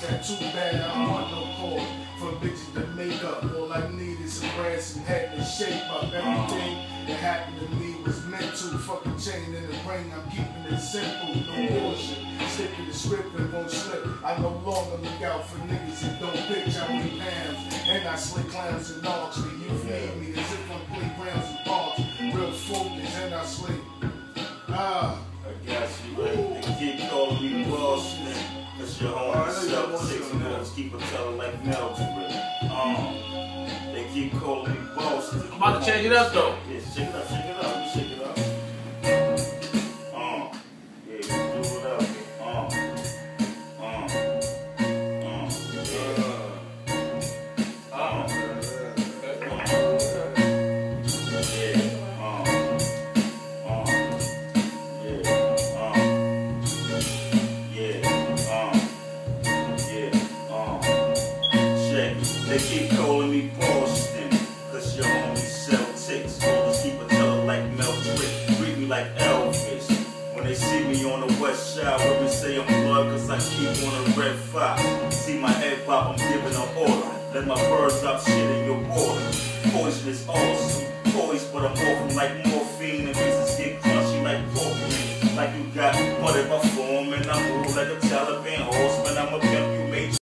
that too bad. I don't want no call for bitches to make up. All I need is some brass and head and shape up. Everything that happened to me was meant to. Fucking chain in the brain, I'm keeping it simple. No bullshit. Stick to the script and won't slip. I no longer look out for niggas that don't bitch. I weigh pounds and I slick clowns and dogs. The youth need me as if I'm playgrounds and parks. Real focus and I sleep. Ah. I got you, keep calling me Boston. Cause your Oh, I know homie you self want six some. nuts keep a telling like Melton. Um, they keep calling me Boston. I'm about to change it up though. Yeah, They keep calling me Boston, cause your homie sell ticks. Always keep a teller like Mel Trick, treat me like Elvis. When they see me on the west side, women say I'm blood cause I keep on a red fox. See my head pop, I'm giving an order. Let my birds drop shit in your water. Poison is awesome. Poised, but I'm orphan like morphine